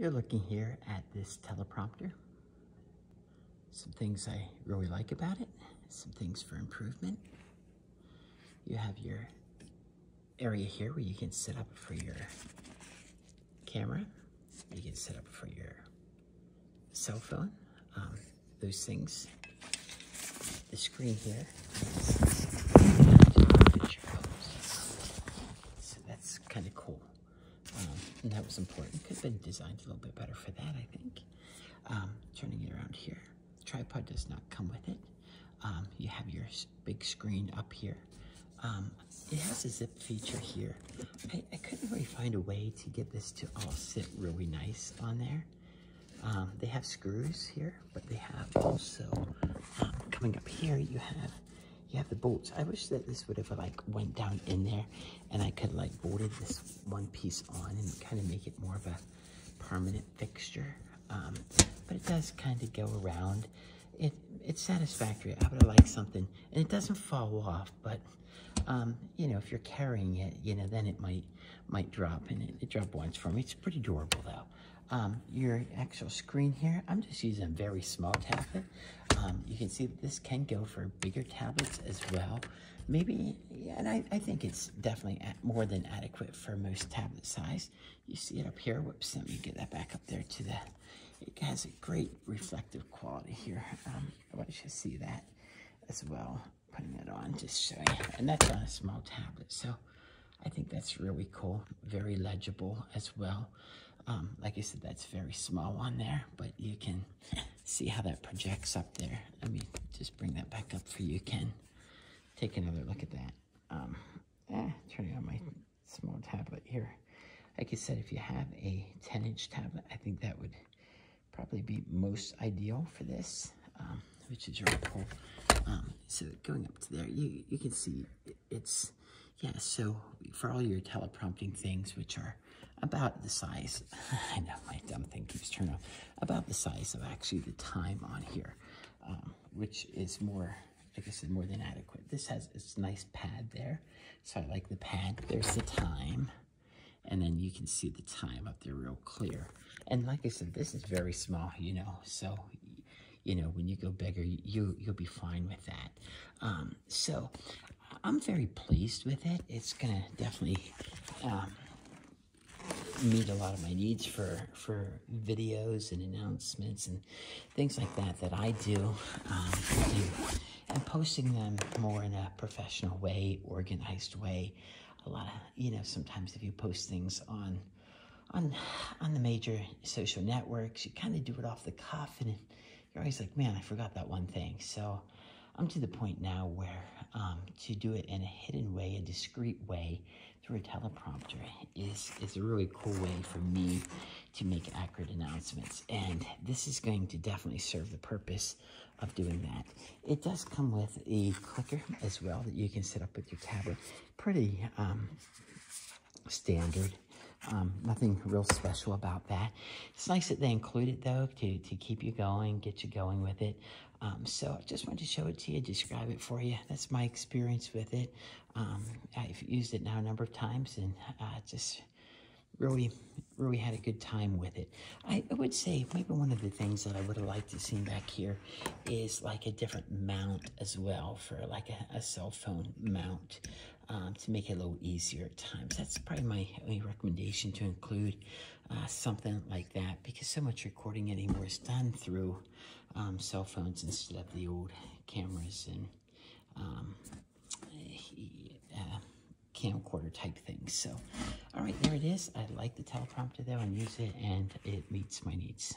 You're looking here at this teleprompter. Some things I really like about it, some things for improvement. You have your area here where you can set up for your camera. You can set up for your cell phone. Um, those things. The screen here. So that's kind of cool. Um, and that was important. Could have been designed a little bit better for that, I think. Um, turning it around here. Tripod does not come with it. Um, you have your big screen up here. Um, it has a zip feature here. I, I, couldn't really find a way to get this to all sit really nice on there. Um, they have screws here, but they have also, um, coming up here, you have you have the bolts. I wish that this would have like went down in there and I could like bolted this one piece on and kind of make it more of a permanent fixture. Um, but it does kind of go around. It It's satisfactory. I would liked something, and it doesn't fall off, but um, you know, if you're carrying it, you know, then it might might drop, and it, it dropped once for me. It's pretty durable though. Um, your actual screen here, I'm just using a very small tablet. Can see this can go for bigger tablets as well. Maybe, yeah, and I, I think it's definitely more than adequate for most tablet size. You see it up here. Whoops, let me get that back up there to the, it has a great reflective quality here. Um, I want you to see that as well. Putting it on, just show you. And that's on a small tablet, so I think that's really cool. Very legible as well. Um, like I said, that's very small on there, but you can see how that projects up there. Let me just bring that back up for you, Ken. Take another look at that. Um, eh, turning on my small tablet here. Like I said, if you have a 10-inch tablet, I think that would probably be most ideal for this, um, which is your pull. Um, so going up to there, you, you can see it's, yeah, so for all your teleprompting things, which are about the size, I know my dumb thing keeps turning off, about the size of actually the time on here, um, which is more, like I said, more than adequate. This has this nice pad there, so I like the pad. There's the time, and then you can see the time up there real clear. And like I said, this is very small, you know, so, you know, when you go bigger, you, you'll be fine with that. Um, so I'm very pleased with it. It's to definitely um, meet a lot of my needs for for videos and announcements and things like that that I do, um, do and posting them more in a professional way, organized way. A lot of you know sometimes if you post things on on on the major social networks, you kind of do it off the cuff and you're always like, man, I forgot that one thing. So I'm to the point now where um, to do it in a hidden way, a discreet way, through a teleprompter is, is a really cool way for me to make accurate announcements. And this is going to definitely serve the purpose of doing that. It does come with a clicker as well that you can set up with your tablet. Pretty um, standard. Um, nothing real special about that. It's nice that they include it though to, to keep you going, get you going with it. Um, so I just wanted to show it to you, describe it for you. That's my experience with it. Um, I've used it now a number of times and uh, just really, really had a good time with it. I, I, would say maybe one of the things that I would have liked to see back here is like a different mount as well for like a, a cell phone mount um, to make it a little easier at times. That's probably my only recommendation to include uh, something like that because so much recording anymore is done through um, cell phones instead of the old cameras and um, uh, camcorder type things. So, all right, there it is. I like the teleprompter though and use it and it meets my needs.